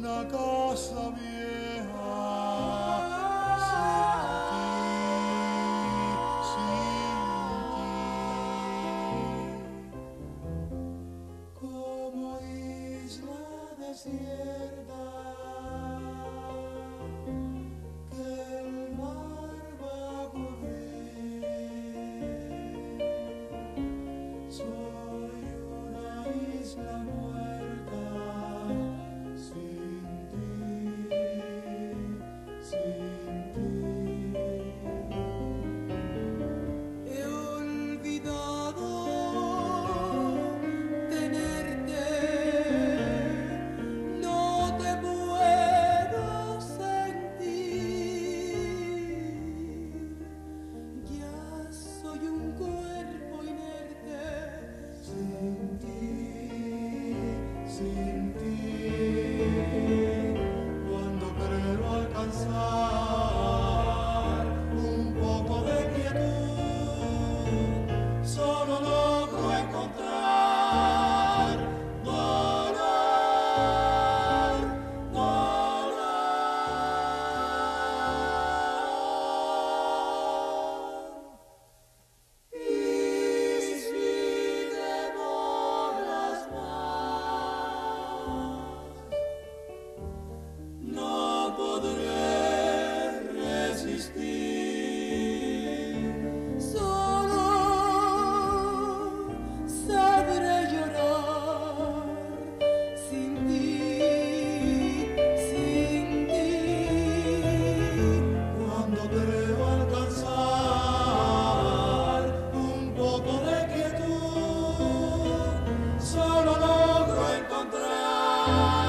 una casa vieja sin ti, sin ti. Como isla desierta Oh